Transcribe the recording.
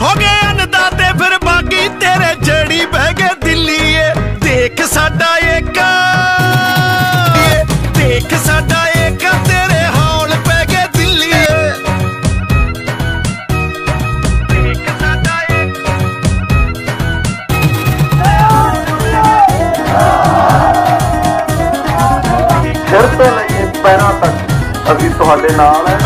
ਹੋ ਗਏ ਅੰਨਦਾਤੇ ਫਿਰ ਬਾਕੀ ਤੇਰੇ ਜੜੀ ਬਹਿ ਗਏ ਦਿੱਲੀ ਏ ਦੇਖ ਸਾਡਾ ਏਕਾ ਏ, ਦੇਖ ਸਾਡਾ ਏਕਾ ਤੇਰੇ ਹੌਲ ਪੈ ਗਏ ਦਿੱਲੀ ਏ ਦੇਖ ਸਾਡਾ ਏਕਾ ਸਿਰ ਤੋਂ ਲੈ ਕੇ ਪੈਰਾਂ ਤੱਕ ਅਸੀਂ ਤੁਹਾਡੇ ਨਾਲ ਹੈ